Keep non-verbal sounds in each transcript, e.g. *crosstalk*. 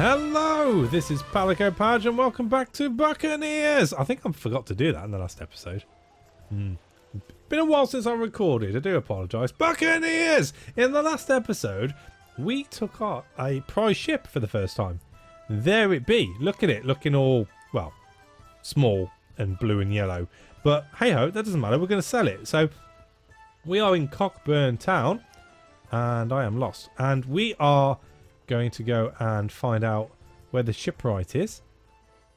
Hello, this is Palico Padge and welcome back to Buccaneers. I think I forgot to do that in the last episode. Hmm. Been a while since I recorded, I do apologise. Buccaneers! In the last episode, we took out a prize ship for the first time. There it be. Look at it, looking all, well, small and blue and yellow. But hey ho, that doesn't matter, we're going to sell it. So we are in Cockburn Town and I am lost. And we are going to go and find out where the shipwright is.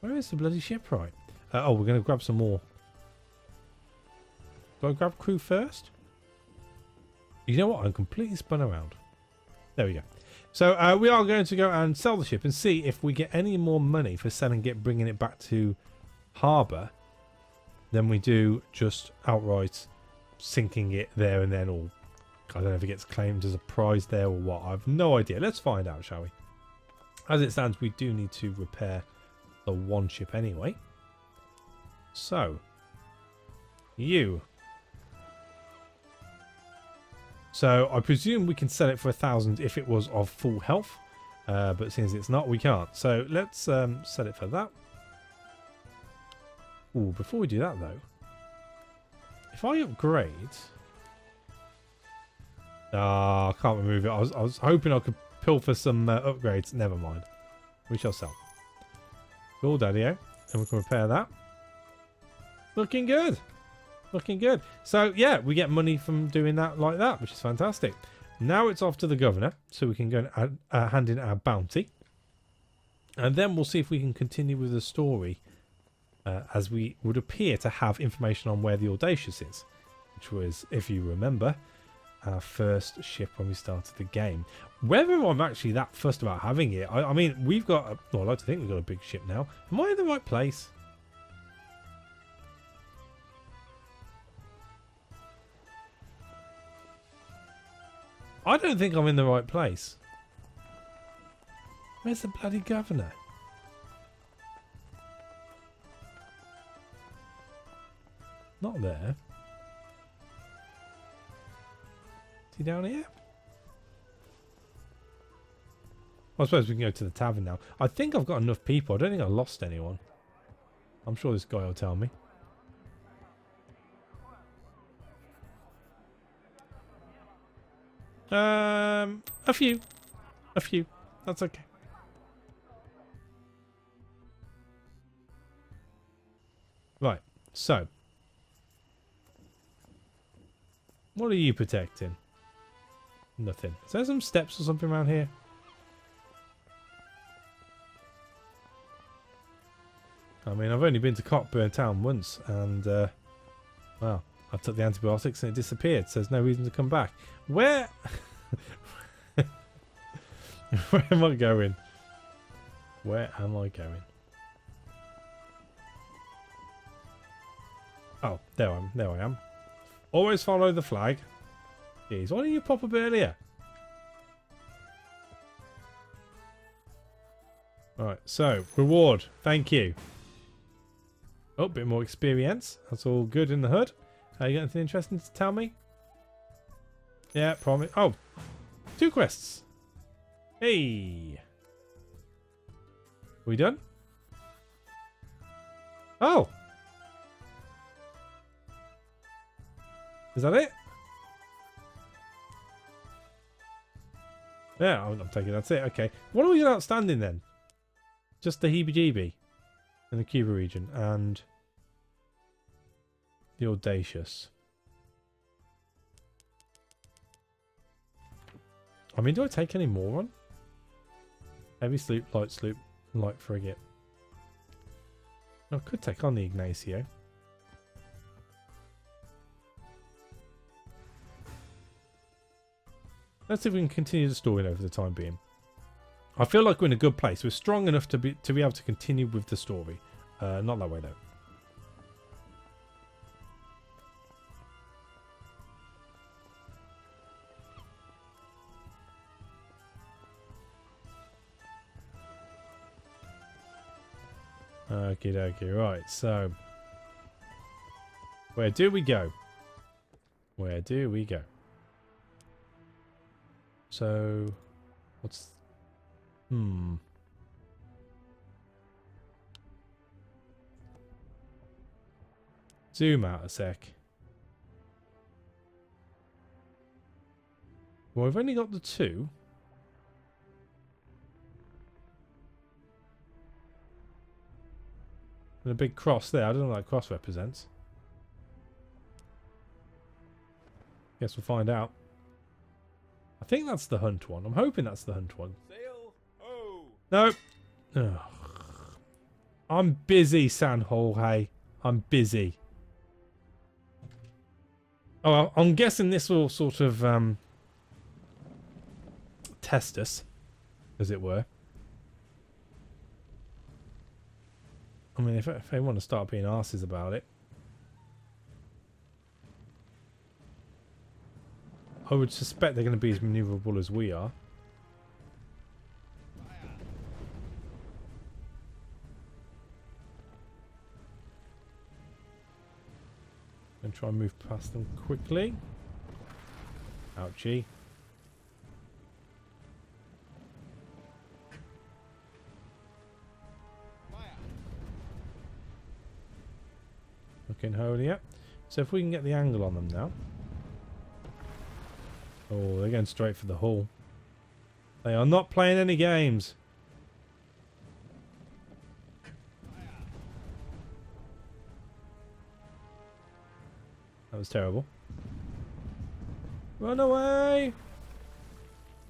Where is the bloody shipwright? Uh, oh, we're going to grab some more. Do I grab crew first? You know what? I'm completely spun around. There we go. So uh, we are going to go and sell the ship and see if we get any more money for selling it, bringing it back to harbour than we do just outright sinking it there and then or I don't know if it gets claimed as a prize there or what. I have no idea. Let's find out, shall we? As it stands, we do need to repair the one ship anyway. So, you. So, I presume we can sell it for a thousand if it was of full health. Uh, but since it's not, we can't. So, let's um, sell it for that. Ooh, before we do that though, if I upgrade... Ah, I can't remove it. I was, I was hoping I could pull for some uh, upgrades. Never mind. We shall sell. Cool, Daddy-O. And we can repair that. Looking good. Looking good. So, yeah, we get money from doing that like that, which is fantastic. Now it's off to the governor, so we can go and add, uh, hand in our bounty. And then we'll see if we can continue with the story uh, as we would appear to have information on where the Audacious is, which was, if you remember, our first ship when we started the game. Whether I'm actually that fussed about having it, I, I mean, we've got, a, well, I like to think we've got a big ship now. Am I in the right place? I don't think I'm in the right place. Where's the bloody governor? Not there. Is he down here? I suppose we can go to the tavern now. I think I've got enough people. I don't think I lost anyone. I'm sure this guy will tell me. Um, a few. A few. That's okay. Right, so. What are you protecting? Nothing. Is there some steps or something around here? I mean, I've only been to Cockburn Town once, and, uh, well, I took the antibiotics and it disappeared, so there's no reason to come back. Where... *laughs* Where am I going? Where am I going? Oh, there I am. There I am. Always follow the flag. Jeez, why didn't you pop up earlier? Alright, so, reward. Thank you. Oh, bit more experience. That's all good in the hood. Uh, you got anything interesting to tell me? Yeah, promise. Oh, two quests. Hey. We done? Oh. Is that it? Yeah, I'm, I'm taking that's it. Okay. What are we outstanding then? Just the heebie-jeebie in the Cuba region and the Audacious. I mean, do I take any more on? Heavy sloop, light sloop, light frigate. I could take on the Ignacio. Let's see if we can continue the story over the time being. I feel like we're in a good place. We're strong enough to be to be able to continue with the story. Uh, not that way though. Okie dokie, right, so where do we go? Where do we go? So, what's... Hmm. Zoom out a sec. Well, I've only got the two. And a big cross there. I don't know what that cross represents. Guess we'll find out. I think that's the hunt one. I'm hoping that's the hunt one. Sail! No. Ugh. I'm busy, San Jorge. I'm busy. Oh, I'm guessing this will sort of um, test us, as it were. I mean, if, if they want to start being asses about it. I would suspect they're going to be as maneuverable as we are. And try and move past them quickly. Ouchie. Looking holy, yeah. So if we can get the angle on them now. Oh, they're going straight for the hull. They are not playing any games. That was terrible. Run away!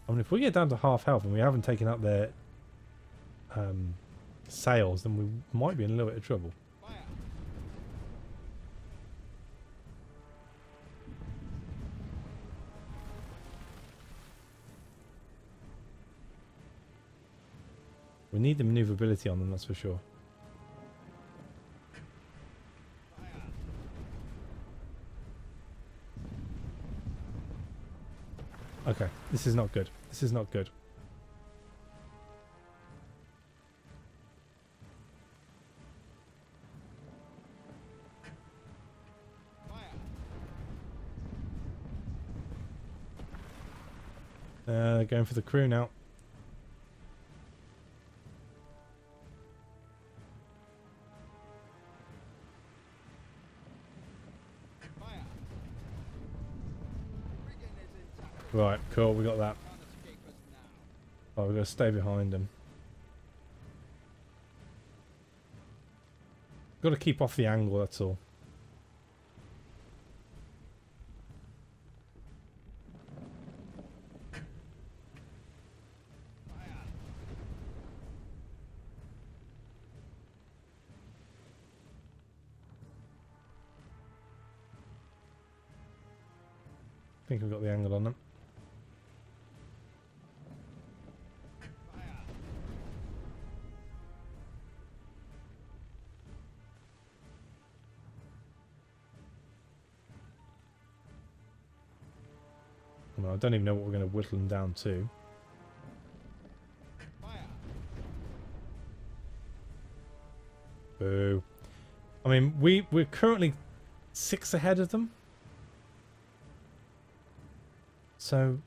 I mean, if we get down to half health and we haven't taken out their um, sails, then we might be in a little bit of trouble. We need the maneuverability on them, that's for sure. Okay, this is not good. This is not good. Uh, going for the crew now. Cool, we got that. Oh, we're going to stay behind them. Got to keep off the angle, that's all. Well, I don't even know what we're going to whittle them down to. Boo. I mean, we, we're currently six ahead of them. So,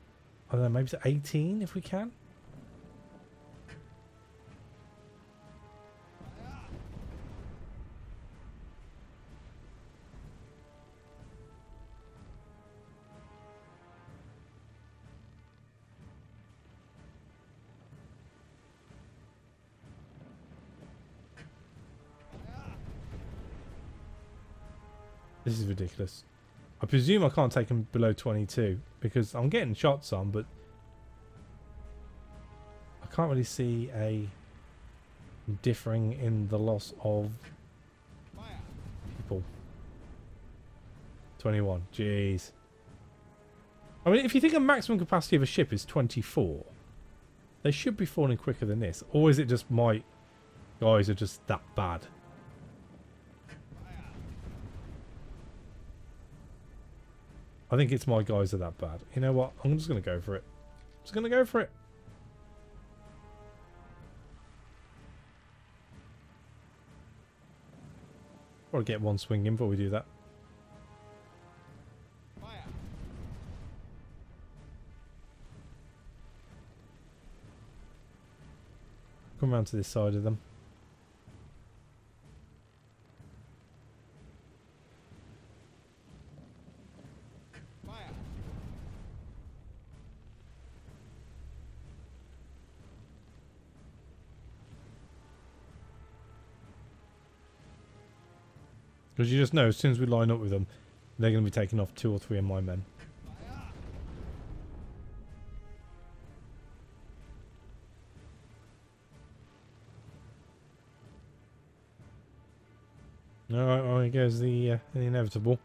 I don't know, maybe to 18 if we can? This is ridiculous. I presume I can't take him below 22 because I'm getting shots on, but I can't really see a differing in the loss of people. 21. Jeez. I mean, if you think a maximum capacity of a ship is 24, they should be falling quicker than this. Or is it just my guys are just that bad? I think it's my guys are that bad. You know what? I'm just going to go for it. I'm just going to go for it. Or get one swing in before we do that. Come around to this side of them. Because you just know as soon as we line up with them, they're going to be taking off two or three of my men. Alright, well, here goes the, uh, the inevitable.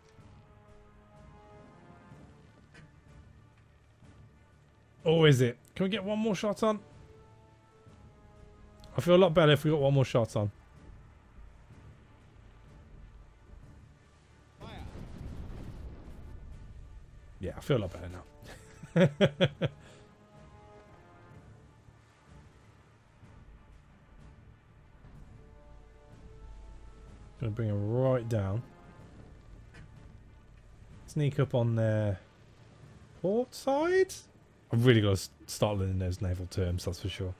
Oh, is it? Can we get one more shot on? I feel a lot better if we got one more shot on. I feel a lot better now. *laughs* Gonna bring him right down. Sneak up on their port side. I've really got to start learning those naval terms, that's for sure.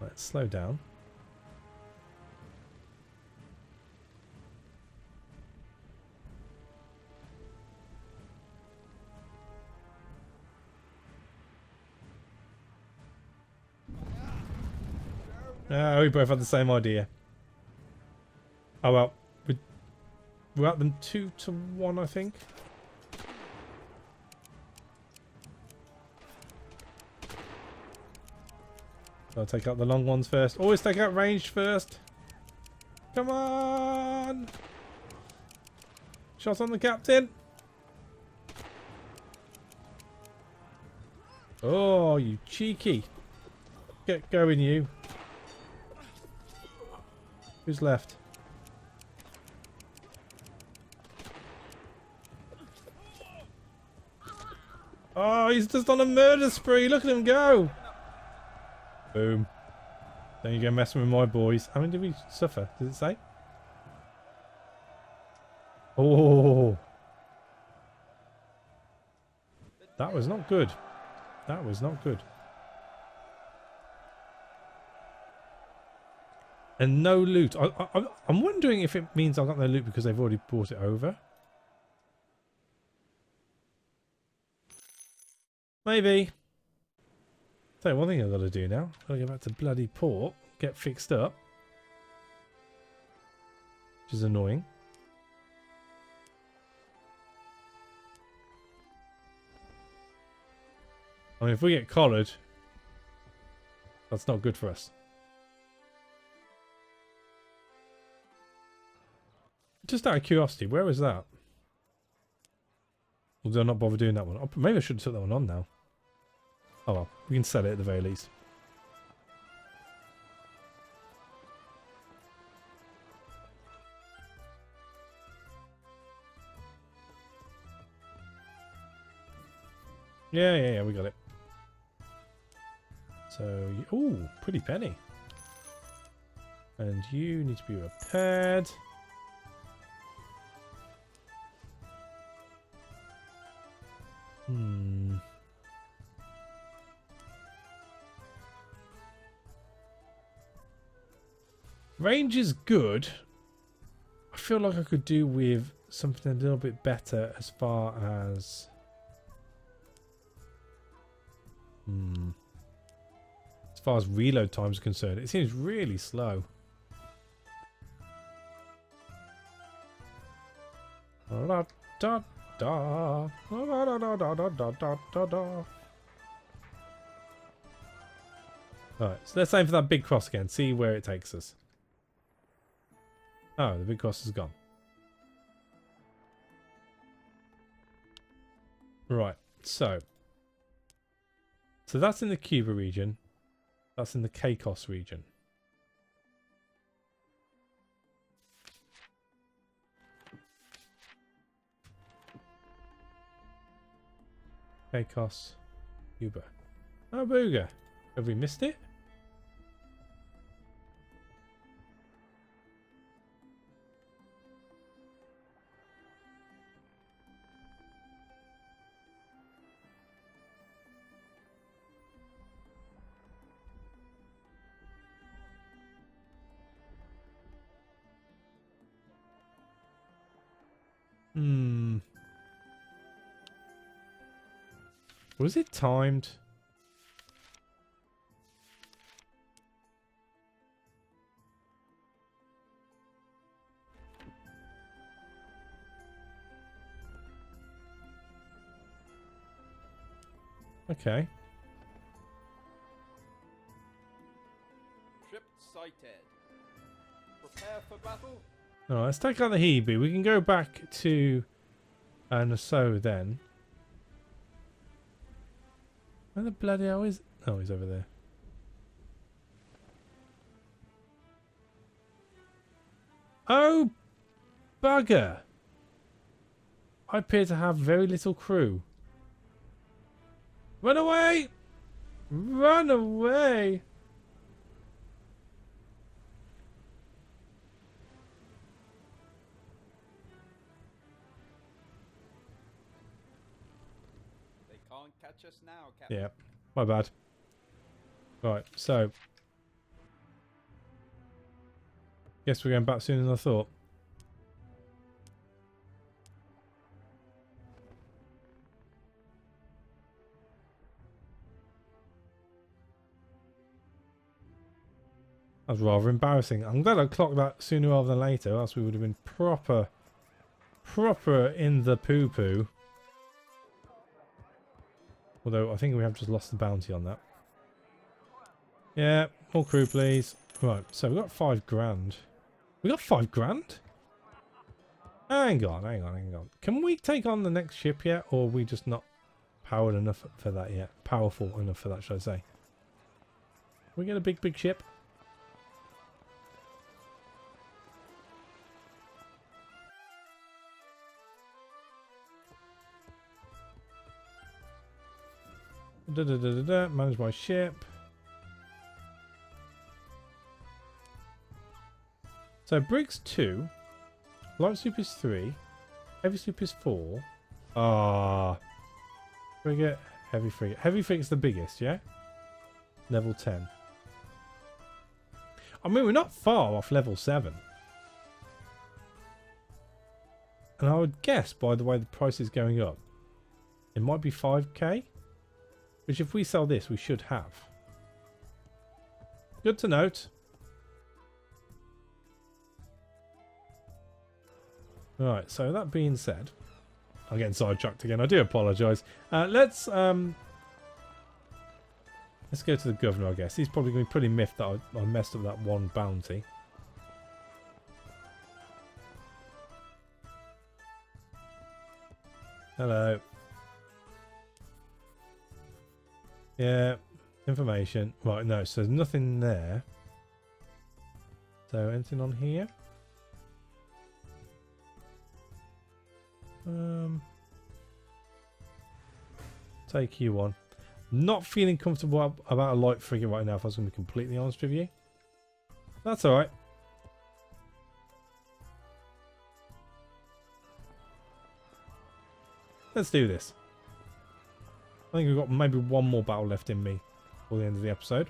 Let's slow down. Ah, we both had the same idea. Oh well, we we're at them two to one, I think. I'll take out the long ones first. Always take out range first. Come on! Shot on the captain. Oh, you cheeky. Get going, you. Who's left? Oh, he's just on a murder spree. Look at him go. Boom. Then you go messing with my boys. How many did we suffer? Does it say? Oh. That was not good. That was not good. And no loot. I, I'm wondering if it means I've got no loot because they've already brought it over. Maybe. You one thing I've got to do now. I've got to go back to bloody port, get fixed up. Which is annoying. I mean, if we get collared, that's not good for us. Just out of curiosity, where was that? Or did I not bother doing that one? Oh, maybe I should have took that one on now. Oh well, we can sell it at the very least. Yeah, yeah, yeah, we got it. So, oh, pretty penny. And you need to be repaired. Range is good. I feel like I could do with something a little bit better as far as... Hmm. As far as reload time is concerned, it seems really slow. Da, da, da, da, da, da, da, da, da, da, da. Alright, so let's aim for that big cross again, see where it takes us. Oh, the big cross is gone. Right, so. So that's in the Cuba region. That's in the Caicos region. Caicos, Cuba. Oh, booger. Have we missed it? Hmm. Was it timed? Okay. Ship sighted. Prepare for battle. Alright, let's take out the Hebe. We can go back to uh, Nassau then. Where the bloody hell is... Oh, he's over there. Oh, bugger! I appear to have very little crew. Run away! Run away! Now, Captain. Yeah, my bad. Right, so. Guess we're going back sooner than I thought. That was rather embarrassing. I'm glad I clocked that sooner rather than later, else we would have been proper, proper in the poo-poo. Although I think we have just lost the bounty on that. Yeah, more crew please. Right, so we got five grand. We got five grand? Hang on, hang on, hang on. Can we take on the next ship yet? Or are we just not powered enough for that yet? Powerful enough for that, should I say? we get a big, big ship? Da, da, da, da, da. Manage my ship. So Brigs 2. Light Sloop is 3. Heavy Sloop is 4. Ah. Frigate, Heavy Frigate. Heavy Frigate's the biggest, yeah? Level 10. I mean, we're not far off level 7. And I would guess, by the way the price is going up, it might be 5k? Which if we sell this, we should have. Good to note. Alright, so that being said, I'm getting sidetracked again. I do apologise. Uh, let's um, let's go to the governor. I guess he's probably going to be pretty miffed that I, I messed up that one bounty. Hello. Yeah, information. Right, no, so there's nothing there. So anything on here? Um, take you on. Not feeling comfortable about a light frigate right now, if I was going to be completely honest with you. That's alright. Let's do this. I think we've got maybe one more battle left in me for the end of the episode.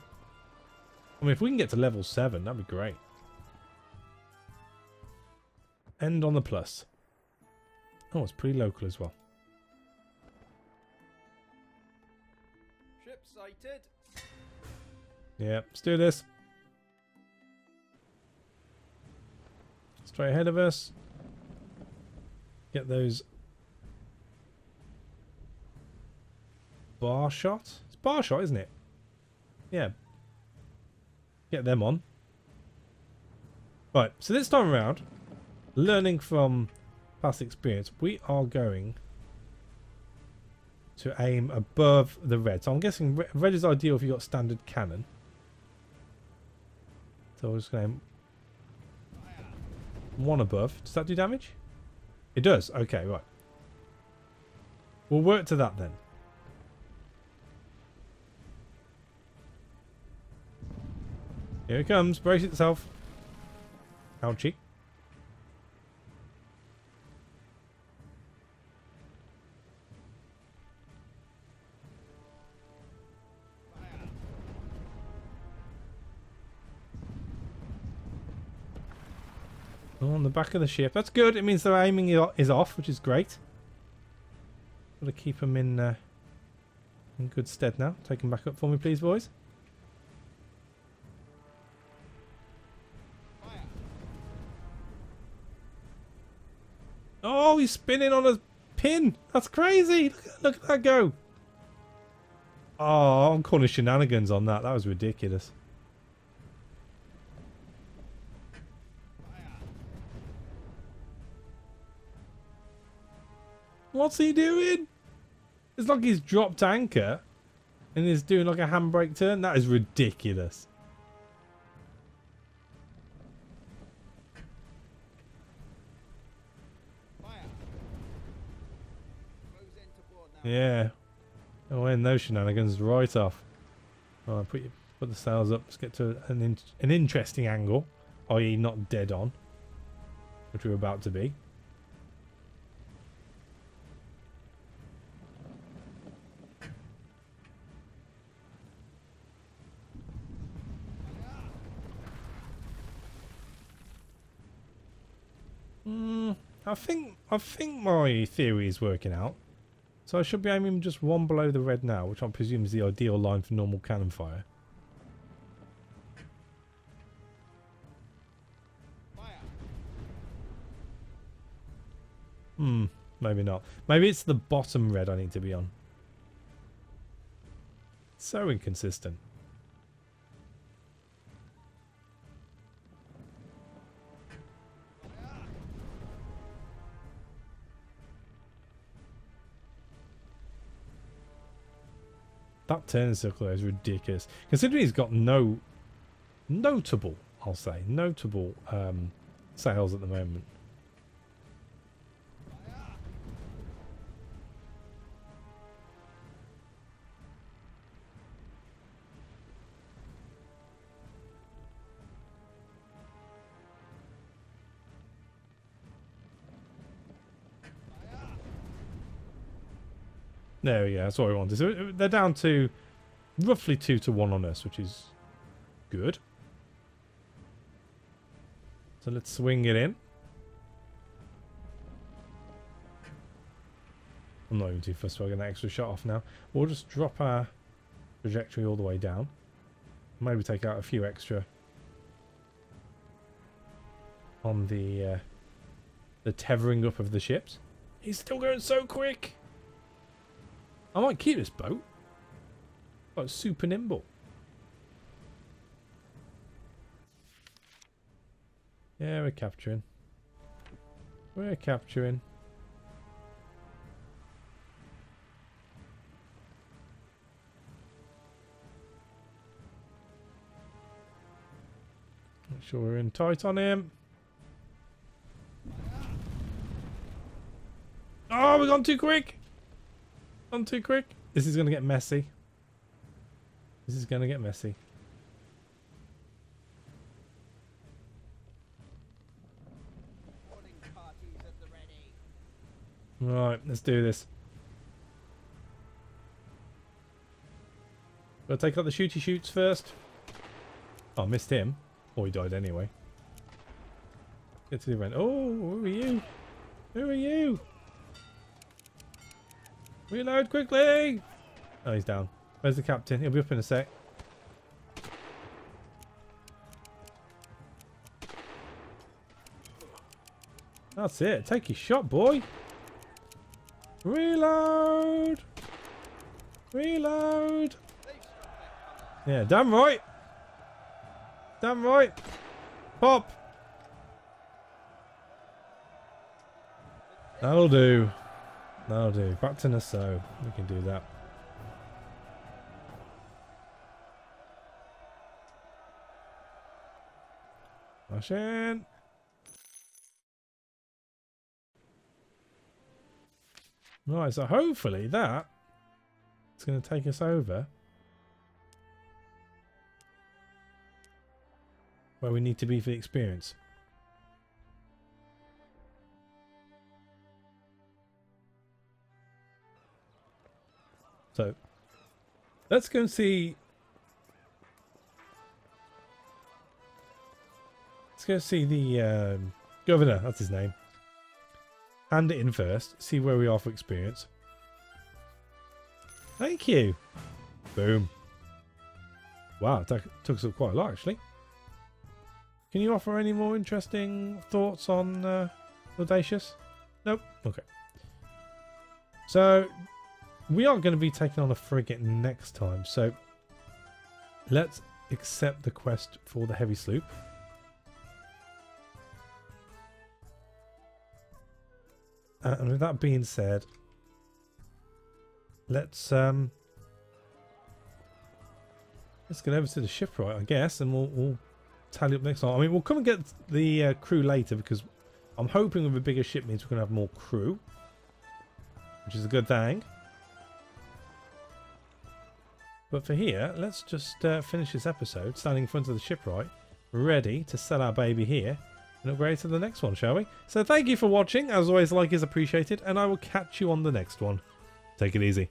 I mean, if we can get to level 7, that'd be great. End on the plus. Oh, it's pretty local as well. Ship sighted. Yeah, let's do this. Straight ahead of us. Get those bar shot. It's bar shot, isn't it? Yeah. Get them on. Right, so this time around, learning from past experience, we are going to aim above the red. So I'm guessing red is ideal if you've got standard cannon. So we're just going one above. Does that do damage? It does. Okay, right. We'll work to that then. Here it comes. Brace itself. Ouchie. on the back of the ship. That's good. It means their aiming is off, which is great. Got to keep them in uh, in good stead now. Take them back up for me, please, boys. Spinning on a pin. That's crazy. Look, look at that go. Oh, I'm calling shenanigans on that. That was ridiculous. What's he doing? It's like he's dropped anchor and he's doing like a handbrake turn. That is ridiculous. Yeah. Oh, and those shenanigans right off. Right, put your, put the sails up. Let's get to an in, an interesting angle, i.e., not dead on, which we're about to be. Hmm. I think I think my theory is working out. So I should be aiming just one below the red now, which I presume is the ideal line for normal cannon fire. Hmm, maybe not. Maybe it's the bottom red I need to be on. So inconsistent. That turn circle is ridiculous. Considering he's got no notable, I'll say, notable um, sails at the moment. There we go. That's what we wanted. So uh, they're down to roughly two to one on us, which is good. So let's swing it in. I'm not even too fussed about getting that extra shot off now. We'll just drop our trajectory all the way down. Maybe take out a few extra on the uh, the tethering up of the ships. He's still going so quick. I might keep this boat. It's super nimble. Yeah, we're capturing. We're capturing. Make sure we're in tight on him. Oh, we've gone too quick. Gone too quick. This is going to get messy. This is going to get messy. Right, let's do this. Gotta take out the shooty shoots first. Oh, I missed him. Or he died anyway. Get to the event. Oh, who are you? Who are you? Reload quickly! Oh, he's down. Where's the captain? He'll be up in a sec. That's it. Take your shot, boy. Reload! Reload! Yeah, damn right! Damn right! Pop! That'll do. That'll do. Back to Nassau. We can do that. Rush in. Right, so hopefully that is going to take us over where we need to be for the experience. So let's go and see. Let's go see the um, governor. That's his name. Hand it in first. See where we are for experience. Thank you. Boom. Wow, that took, us up quite a lot actually. Can you offer any more interesting thoughts on uh, Audacious? Nope. Okay. So, we are going to be taking on a frigate next time, so let's accept the quest for the heavy sloop. Uh, and with that being said, let's um, let's get over to the shipwright, I guess, and we'll, we'll tally up next time. I mean, we'll come and get the uh, crew later because I'm hoping with a bigger ship means we're going to have more crew, which is a good thing. But for here, let's just uh, finish this episode standing in front of the shipwright, ready to sell our baby here and upgrade to the next one, shall we? So thank you for watching. As always, like is appreciated, and I will catch you on the next one. Take it easy.